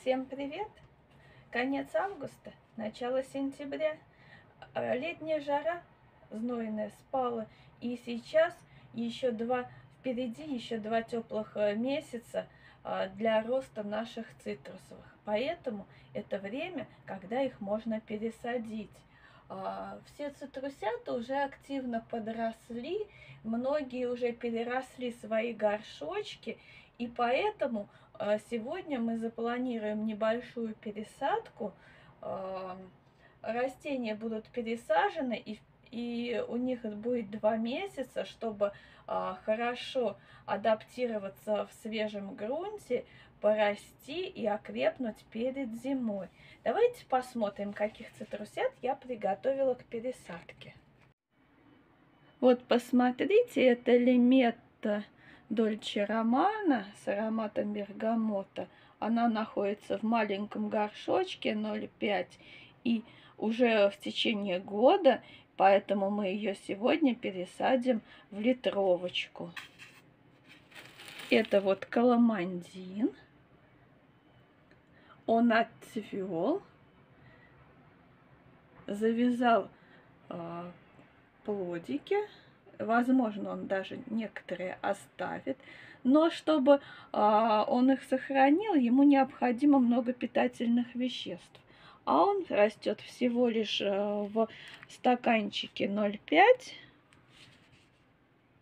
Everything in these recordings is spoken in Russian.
Всем привет! Конец августа, начало сентября. А, Летняя жара знойная спала. И сейчас еще два, впереди еще два теплых э, месяца а, для роста наших цитрусовых. Поэтому это время, когда их можно пересадить. А, все цитрусята уже активно подросли, многие уже переросли свои горшочки, и поэтому сегодня мы запланируем небольшую пересадку. А, растения будут пересажены, и, и у них будет два месяца, чтобы хорошо адаптироваться в свежем грунте, порасти и окрепнуть перед зимой. Давайте посмотрим, каких цитрусят я приготовила к пересадке. Вот посмотрите, это лимета Дольче Романа с ароматом бергамота. Она находится в маленьком горшочке 0,5 и уже в течение года, поэтому мы ее сегодня пересадим в литровочку. Это вот каламандин он отцвел, завязал э, плодики, возможно, он даже некоторые оставит, но чтобы э, он их сохранил, ему необходимо много питательных веществ. А он растет всего лишь э, в стаканчике 0,5.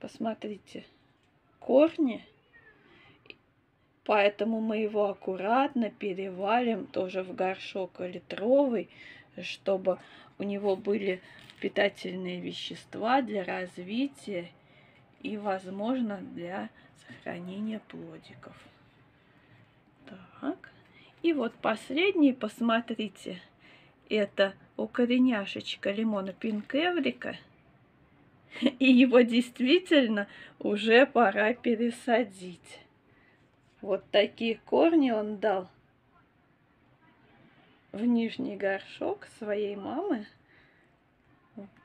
Посмотрите, корни Поэтому мы его аккуратно перевалим тоже в горшок литровый, чтобы у него были питательные вещества для развития и, возможно, для сохранения плодиков. Так. И вот последний, посмотрите, это укореняшечка лимона пинкеврика. И его действительно уже пора пересадить. Вот такие корни он дал в нижний горшок своей мамы.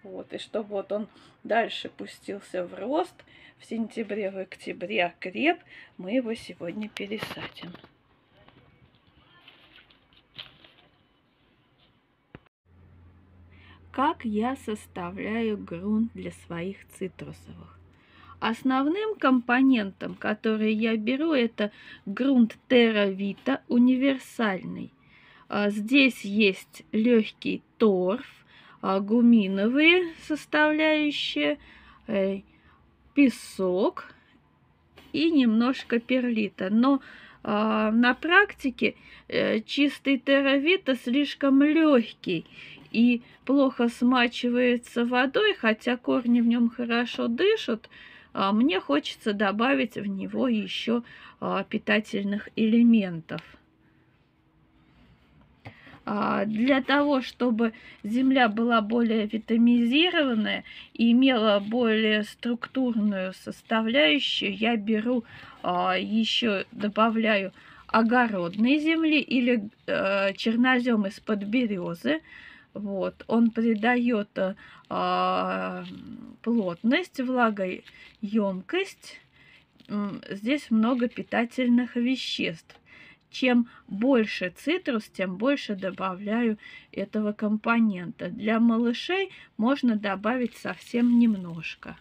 Вот, и чтобы вот он дальше пустился в рост, в сентябре, в октябре окреп, мы его сегодня пересадим. Как я составляю грунт для своих цитрусовых? Основным компонентом, который я беру, это грунт Terra Vita универсальный. А, здесь есть легкий торф, гуминовые составляющие, э, песок и немножко перлита. Но а, на практике э, чистый терравита слишком легкий и плохо смачивается водой, хотя корни в нем хорошо дышат, а, мне хочется добавить в него еще а, питательных элементов. А, для того, чтобы земля была более витаминизированная и имела более структурную составляющую, я беру еще добавляю огородной земли или э, чернозем из-под березы. Вот, он придает э, плотность, влагоемкость. Здесь много питательных веществ. Чем больше цитрус, тем больше добавляю этого компонента. Для малышей можно добавить совсем немножко.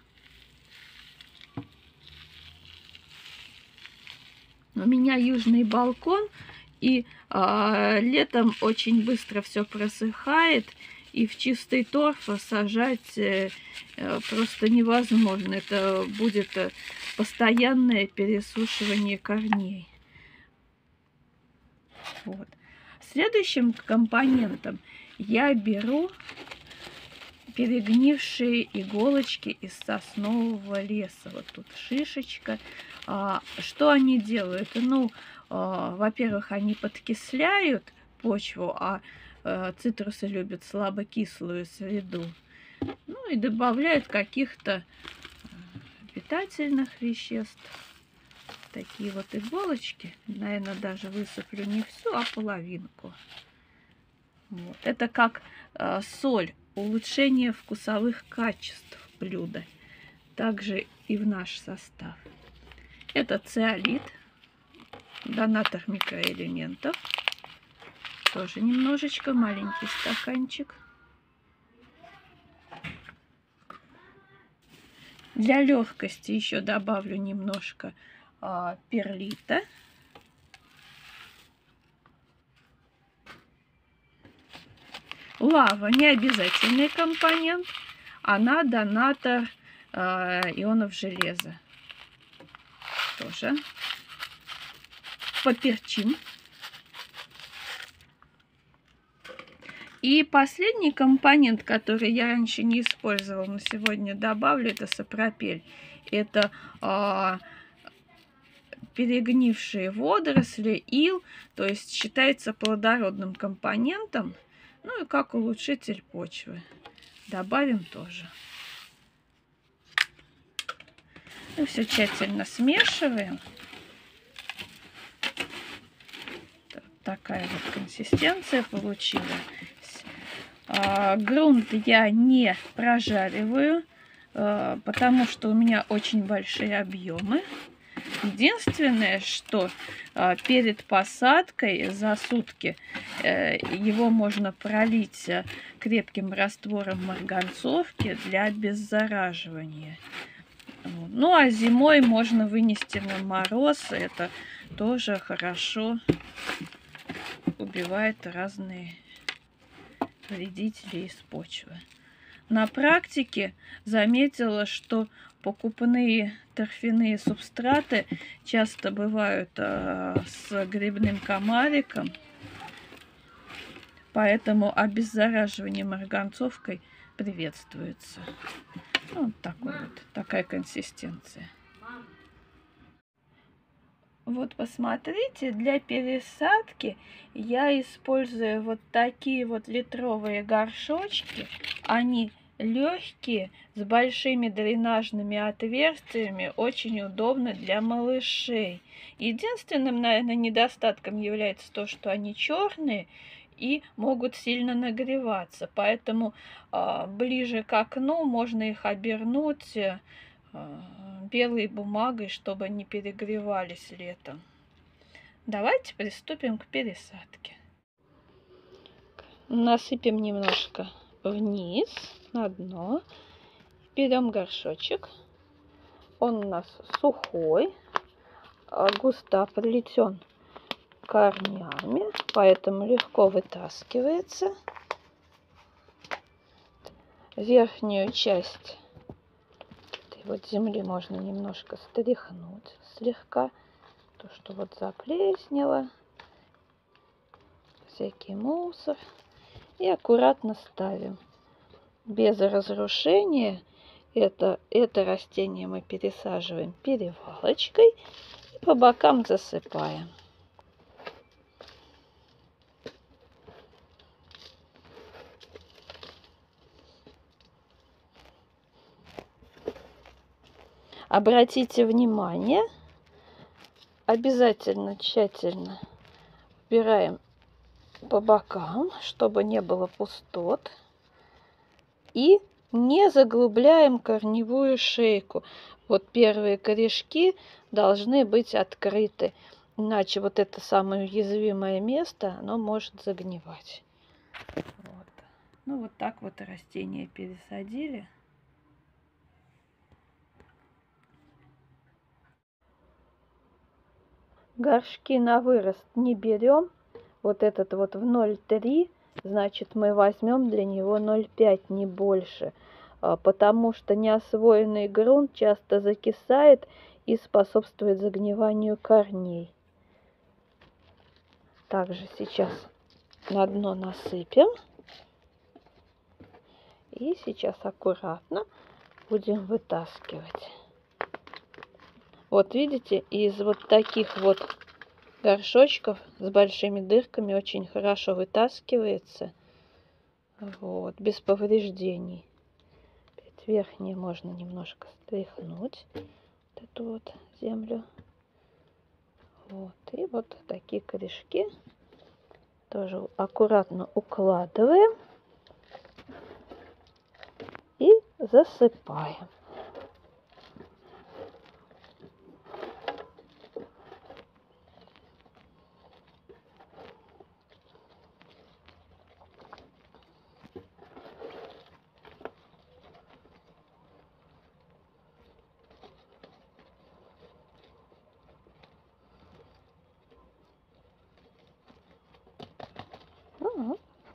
У меня южный балкон, и а, летом очень быстро все просыхает, и в чистый торф сажать э, э, просто невозможно. Это будет э, постоянное пересушивание корней. Вот. Следующим компонентом я беру перегнившие иголочки из соснового леса. Вот тут шишечка. А, что они делают? Ну, а, во-первых, они подкисляют почву, а а, цитрусы любят слабокислую среду. Ну и добавляют каких-то питательных веществ. Такие вот иголочки. Наверное, даже высыплю не всю, а половинку. Вот. Это как э, соль, улучшение вкусовых качеств блюда. Также и в наш состав. Это циолит, донатор микроэлементов. тоже немножечко маленький стаканчик. Для легкости еще добавлю немножко перлита. Лава не обязательный компонент, она донатор э, ионов железа. Тоже. Поперчим. И последний компонент, который я раньше не использовала, но сегодня добавлю, это сапропель. Это э, перегнившие водоросли, ил, то есть считается плодородным компонентом. Ну и как улучшитель почвы. Добавим тоже. И все тщательно смешиваем. Такая вот консистенция получилась. А, грунт я не прожариваю, а, потому что у меня очень большие объемы. Единственное, что а, перед посадкой за сутки э, его можно пролить э, крепким раствором марганцовки для обеззараживания. Ну а зимой можно вынести на мороз. Это тоже хорошо убивает разные вредители из почвы. На практике заметила, что покупные торфяные субстраты часто бывают э, с грибным комариком, поэтому обеззараживание марганцовкой приветствуется. Вот такой вот, такая консистенция. Вот посмотрите, для пересадки я использую вот такие вот литровые горшочки. Они легкие, с большими дренажными отверстиями, очень удобно для малышей. Единственным, наверное, недостатком является то, что они черные и могут сильно нагреваться. Поэтому э, ближе к окну можно их обернуть э, белой бумагой, чтобы не перегревались летом. Давайте приступим к пересадке. Насыпем немножко вниз на дно. Берем горшочек. Он у нас сухой, а густо оплетен корнями, поэтому легко вытаскивается. Верхнюю часть вот земли можно немножко стряхнуть слегка, то что вот заплеснело, всякий мусор. И аккуратно ставим без разрушения. Это, это растение мы пересаживаем перевалочкой и по бокам засыпаем. Обратите внимание, обязательно тщательно убираем по бокам, чтобы не было пустот. И не заглубляем корневую шейку. Вот первые корешки должны быть открыты, иначе вот это самое уязвимое место, оно может загнивать. Вот. Ну вот так вот растения пересадили. Горшки на вырост не берем. Вот этот вот в 0,3, значит мы возьмем для него 0,5, не больше. А, потому что неосвоенный грунт часто закисает и способствует загниванию корней. Также сейчас на дно насыпем. И сейчас аккуратно будем вытаскивать. Вот видите, из вот таких вот горшочков с большими дырками очень хорошо вытаскивается. Вот, без повреждений. Верхние можно немножко стряхнуть. Вот эту вот землю. Вот, и вот такие корешки тоже аккуратно укладываем и засыпаем.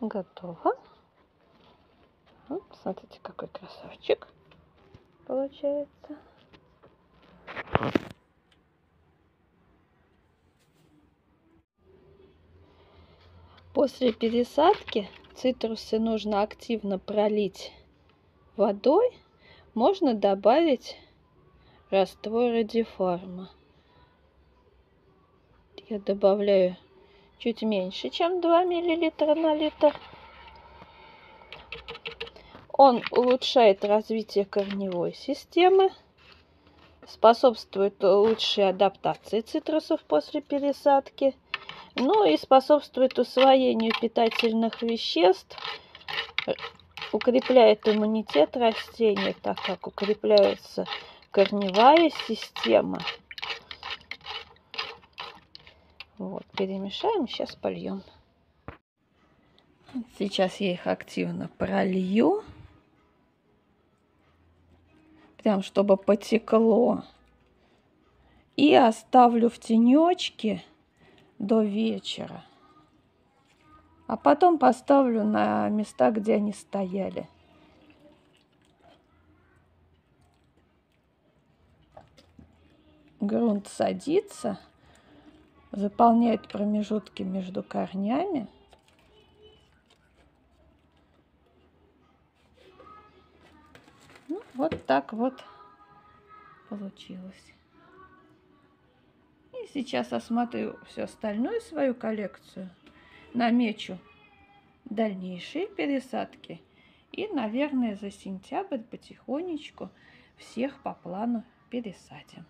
Готово. Вот, смотрите, какой красавчик получается. После пересадки цитрусы нужно активно пролить водой. Можно добавить раствор дифарма. Я добавляю чуть меньше, чем 2 мл на литр. Он улучшает развитие корневой системы, способствует лучшей адаптации цитрусов после пересадки – ну и способствует усвоению питательных веществ, укрепляет иммунитет растений, так как укрепляется корневая система. Вот, перемешаем, сейчас польем. Сейчас я их активно пролью. Прям, чтобы потекло. И оставлю в тенечке до вечера. А потом поставлю на места, где они стояли. Грунт садится, заполняет промежутки между корнями. Ну, вот так вот получилось. И сейчас осмотрю всю остальную свою коллекцию, намечу дальнейшие пересадки. И, наверное, за сентябрь потихонечку всех по плану пересадим.